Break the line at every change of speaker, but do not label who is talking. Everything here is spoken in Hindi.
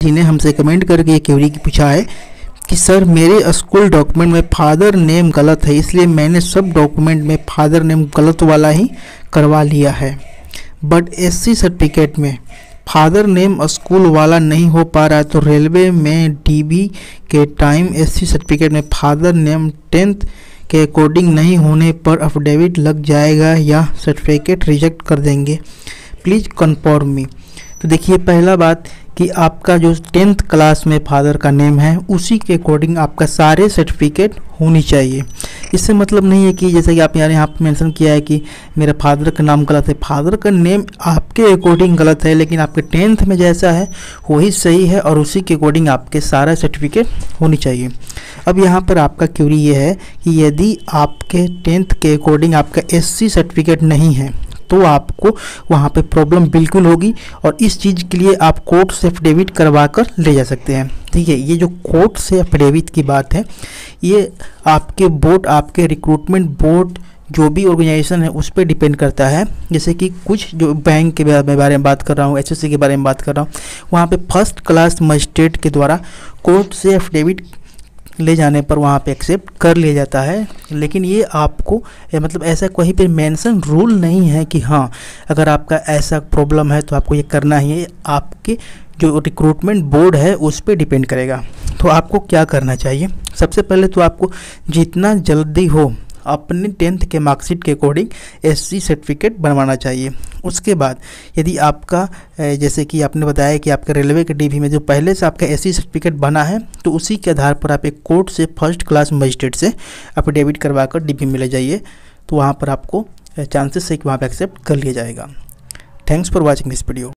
जी ने हमसे कमेंट करके ये क्वेरी पूछा है कि, सर, मेरे स्कूल डॉक्यूमेंट में फादर नेम गलत है, इसलिए मैंने सब डॉक्यूमेंट में फादर नेम गलत वाला ही करवा लिया है। बट एससी सर्टिफिकेट में फादर नेम स्कूल वाला नहीं हो पा रहा है तो रेलवे में डीबी के टाइम एससी सर्टिफिकेट में फादर नेम टेंथ के अकॉर्डिंग नहीं होने पर अफिडेविट लग जाएगा या सर्टिफिकेट रिजेक्ट कर देंगे। प्लीज़ कन्फर्म मी तो देखिए, पहला बात कि आपका जो टेंथ क्लास में फादर का नेम है, उसी के अकॉर्डिंग आपका सारे सर्टिफिकेट होनी चाहिए। इससे मतलब नहीं है कि जैसे कि आप यार यहाँ पर मेंशन किया है कि मेरा फादर का नाम गलत है। फादर का नेम आपके अकॉर्डिंग गलत है, लेकिन आपके टेंथ में जैसा है, वही सही है और उसी के अकॉर्डिंग आपके सारा सर्टिफिकेट होनी चाहिए। अब यहाँ पर आपका क्यूरी ये है कि यदि आपके टेंथ के अकॉर्डिंग आपका एससी सर्टिफिकेट नहीं है तो आपको वहाँ पे प्रॉब्लम बिल्कुल होगी और इस चीज़ के लिए आप कोर्ट से एफिडेविट करवा कर ले जा सकते हैं। ठीक है, ये जो कोर्ट से अफिडेविट की बात है, ये आपके बोर्ड आपके रिक्रूटमेंट बोर्ड जो भी ऑर्गेनाइजेशन है उस पर डिपेंड करता है। जैसे कि कुछ जो बैंक के बारे में बात कर रहा हूँ एच के बारे में बात कर रहा हूँ, वहाँ पे फ़र्स्ट क्लास मजिस्ट्रेट के द्वारा कोर्ट से अफिडेविट ले जाने पर वहाँ पे एक्सेप्ट कर लिया जाता है। लेकिन ये आपको, ये मतलब ऐसा कहीं पे मेंशन रूल नहीं है कि हाँ अगर आपका ऐसा प्रॉब्लम है तो आपको ये करना ही है। आपके जो रिक्रूटमेंट बोर्ड है उस पर डिपेंड करेगा। तो आपको क्या करना चाहिए? सबसे पहले तो आपको जितना जल्दी हो, अपने टेंथ के मार्कशीट के अकॉर्डिंग एससी सर्टिफिकेट बनवाना चाहिए। उसके बाद यदि आपका जैसे कि आपने बताया कि आपका रेलवे के डीवी में जो पहले से आपका एसी सर्टिफिकेट बना है तो उसी के आधार पर आप एक कोर्ट से फ़र्स्ट क्लास मजिस्ट्रेट से अफिडेविट करवा कर डी में ले जाइए तो वहाँ पर आपको चांसेस है कि वहाँ पर एक्सेप्ट कर लिया जाएगा। Thanks for watching this video